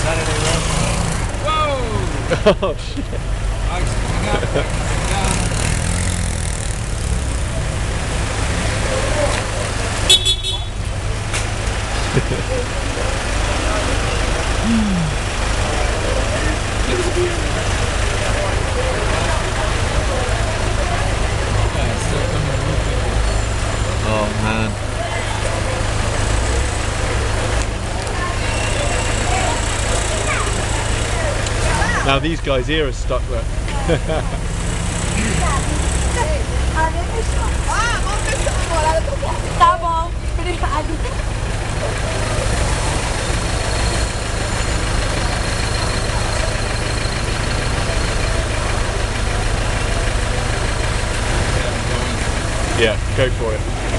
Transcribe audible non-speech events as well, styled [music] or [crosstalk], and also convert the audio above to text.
Saturday road. Whoa! [laughs] Oh shit. Right, so got, right, Now these guys here are stuck there. [laughs] Yeah, go for it.